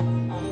Oh.